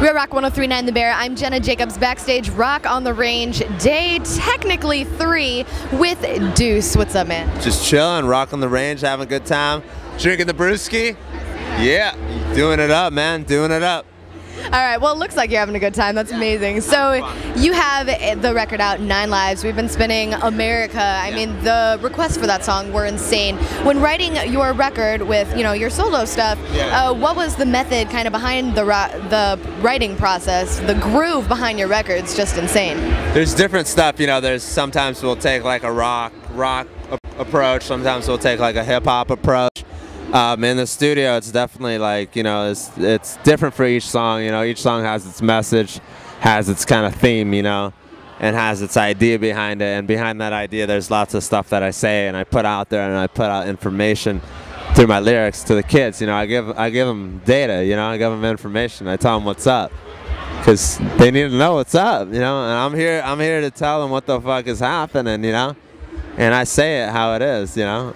Real Rock 1039 The Bear. I'm Jena Jacobbs backstage, Rock on the Range, day technically three with Deuce. What's up, man? Just chilling, rocking the range, having a good time, drinking the brewski. Yeah, doing it up, man, doing it up. All right, well, it looks like you're having a good time. That's amazing. So, you have the record out, Nine Lives. We've been spinning America. I mean, the requests for that song were insane. When writing your record with, you know, your solo stuff, uh, what was the method kind of behind the the writing process? The groove behind your record's just insane. There's different stuff, you know. There's sometimes we'll take like a rock rock approach. Sometimes we'll take like a hip hop approach. Um, in the studio, it's definitely like you know, it's it's different for each song. You know, each song has its message, has its kind of theme. You know, and has its idea behind it. And behind that idea, there's lots of stuff that I say and I put out there, and I put out information through my lyrics to the kids. You know, I give I give them data. You know, I give them information. I tell them what's up because they need to know what's up. You know, and I'm here I'm here to tell them what the fuck is happening. You know, and I say it how it is. You know,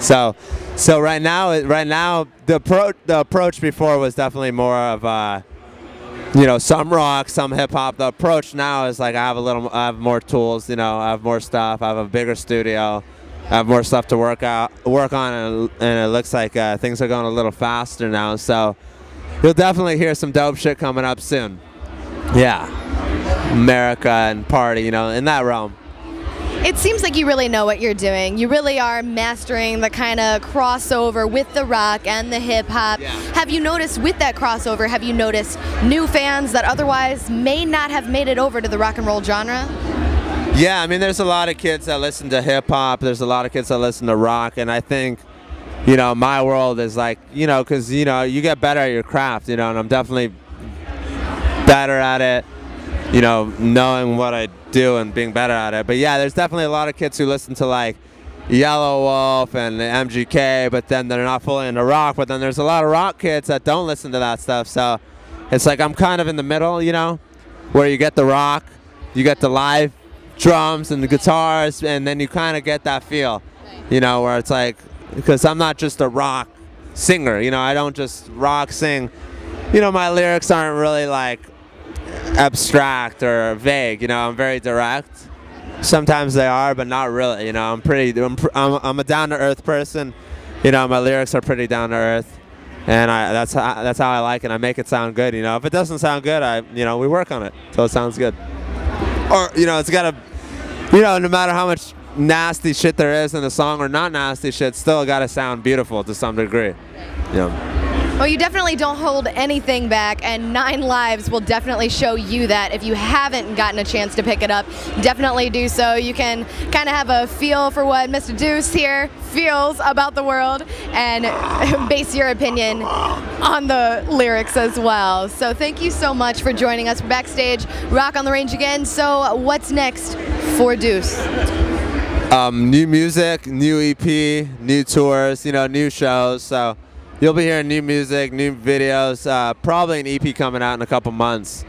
so. So right now, right now, the approach the approach before was definitely more of, uh, you know, some rock, some hip hop. The approach now is like I have a little, I have more tools. You know, I have more stuff. I have a bigger studio. I have more stuff to work out, work on, and, and it looks like uh, things are going a little faster now. So you'll definitely hear some dope shit coming up soon. Yeah, America and party, you know, in that realm. It seems like you really know what you're doing. You really are mastering the kind of crossover with the rock and the hip hop. Yeah. Have you noticed with that crossover, have you noticed new fans that otherwise may not have made it over to the rock and roll genre? Yeah, I mean, there's a lot of kids that listen to hip hop, there's a lot of kids that listen to rock, and I think, you know, my world is like, you know, because, you know, you get better at your craft, you know, and I'm definitely better at it you know, knowing what I do and being better at it. But yeah, there's definitely a lot of kids who listen to like Yelawolf and MGK, but then they're not fully into rock. But then there's a lot of rock kids that don't listen to that stuff. So it's like I'm kind of in the middle, you know, where you get the rock, you get the live drums and the guitars, and then you kind of get that feel, you know, where it's like, because I'm not just a rock singer, you know, I don't just rock sing. You know, my lyrics aren't really like abstract or vague. You know, I'm very direct. Sometimes they are, but not really. You know, I'm pretty. I'm, I'm, I'm a down to earth person. You know, my lyrics are pretty down to earth, and I, that's how that's how I like it. I make it sound good. You know, if it doesn't sound good, I you know we work on it so it sounds good. Or you know, it's got to, you know, no matter how much nasty shit there is in the song or not nasty shit, still got to sound beautiful to some degree. Yeah. Well, you definitely don't hold anything back, and Nine Lives will definitely show you that. If you haven't gotten a chance to pick it up, definitely do so. You can kind of have a feel for what Mr. Deuce here feels about the world and base your opinion on the lyrics as well. So thank you so much for joining us backstage. Rock on the Range again. So what's next for Deuce? Um, new music, new EP, new tours, you know, new shows. So you'll be hearing new music, new videos, uh, probably an EP coming out in a couple months.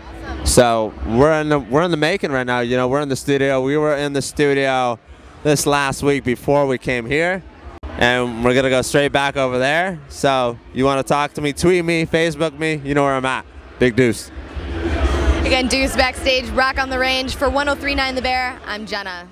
So we're in the we're in the making right now. You know, we're in the studio. We were in the studio this last week before we came here, and we're gonna go straight back over there. So you want to talk to me? Tweet me, Facebook me. You know where I'm at. Big Deuce. Again, Deuce backstage, Rock on the Range for 1039 The Bear. I'm Jena.